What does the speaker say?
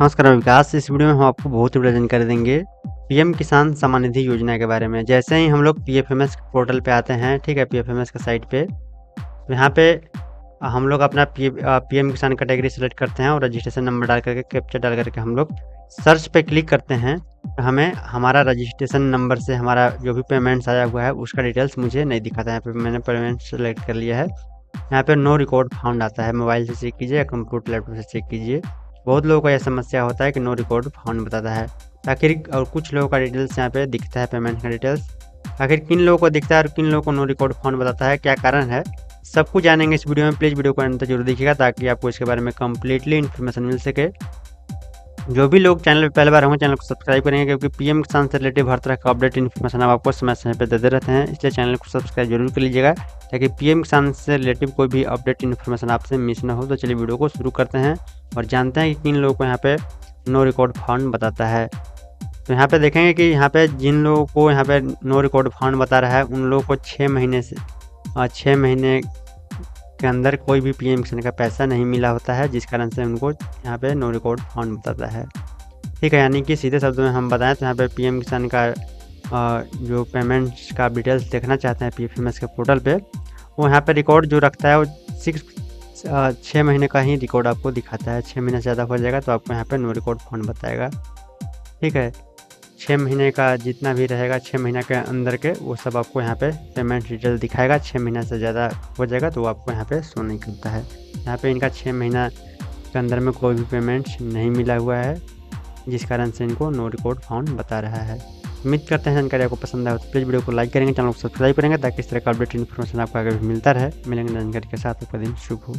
नमस्कार विकास। इस वीडियो में हम आपको बहुत ही बड़ा जानकारी देंगे पीएम किसान सम्मान निधि योजना के बारे में। जैसे ही हम लोग P F M S portal पे आते हैं, ठीक है पी एफ़ एम एस का साइट पे तो यहाँ पे हम लोग अपना P P M Kisan category select करते हैं और रजिस्ट्रेशन नंबर डाल करके, कैप्चर डाल करके हम लोग सर्च पे क्लिक करते हैं। हमें, हमारा रजिस्ट्रेशन नंबर से हमारा जो भी पेमेंट्स आया हुआ है, उसका डिटेल्स मुझे नहीं दिखाता। है यहाँ पे मैंने पेमेंट सेलेक्ट कर लिया है। यहाँ पे नो रिकॉर्ड फाउंड आता है। मोबाइल से चेक कीजिए या कंप्यूटर लैपटॉप से चेक कीजिए। बहुत लोगों का यह समस्या होता है कि नो रिकॉर्ड फाउंड बताता है। आखिर और कुछ लोगों का डिटेल्स यहाँ पे दिखता है पेमेंट का डिटेल्स आखिर किन लोगों को दिखता है और किन लोगों को नो रिकॉर्ड फाउंड बताता है, क्या कारण है? सब कुछ जानेंगे इस वीडियो में। प्लीज़ वीडियो को अंत ज़रूर देखिएगा ताकि आपको इसके बारे में कम्प्लीटली इन्फॉर्मेशन मिल सके। जो भी लोग चैनल पर पहले बार होंगे, चैनल को सब्सक्राइब करेंगे, क्योंकि पीएम किसान से रिलेटेड हर तरह का अपडेट इन्फॉर्मेशन हम आपको समय समय पर देते रहते हैं। इसलिए चैनल को सब्सक्राइब ज़रूर कर लीजिएगा, ताकि पीएम किसान से रिलेटिव कोई भी अपडेट इन्फॉर्मेशन आपसे मिस ना हो। तो चलिए वीडियो को शुरू करते हैं और जानते हैं कि किन लोगों को यहाँ पे नो रिकॉर्ड फंड बताता है। तो यहाँ पे देखेंगे कि यहाँ पे जिन लोगों को यहाँ पे नो रिकॉर्ड फंड बता रहा है, उन लोगों को छः महीने से छः महीने के अंदर कोई भी पीएम किसान का पैसा नहीं मिला होता है, जिस कारण से उनको यहाँ पे नो रिकॉर्ड फंड बताता है। ठीक है, यानी कि सीधे शब्दों में हम बताएँ तो यहाँ पे पीएम किसान का जो पेमेंट्स का डिटेल्स देखना चाहते हैं पी एफ़ के पोर्टल पे, वो यहाँ पे रिकॉर्ड जो रखता है, वो सिक्स छः महीने का ही रिकॉर्ड आपको दिखाता है। छः महीने से ज़्यादा हो जाएगा तो आपको यहाँ पे नो रिकॉर्ड फंड बताएगा। ठीक है छः महीने का जितना भी रहेगा छः महीने के अंदर के, वो सब आपको यहाँ पे पेमेंट डिटेल दिखाएगा। छः महीना से ज़्यादा हो जाएगा तो वो आपको यहाँ पे शो नहीं करता है। यहाँ पे इनका छः महीना के अंदर में कोई भी पेमेंट नहीं मिला हुआ है, जिस कारण से इनको नो रिकॉर्ड फाउंड बता रहा है। उम्मीद करते हैं जानकारी आपको पसंद आए तो प्लीज़ वीडियो को लाइक करेंगे चैनल को सब्सक्राइब करेंगे, ताकि इस तरह का अपडेट इन्फॉर्मेशन आपको आगे भी मिलता रहे। मिलेंगे जानकारी के साथ आपका दिन शुभ हो।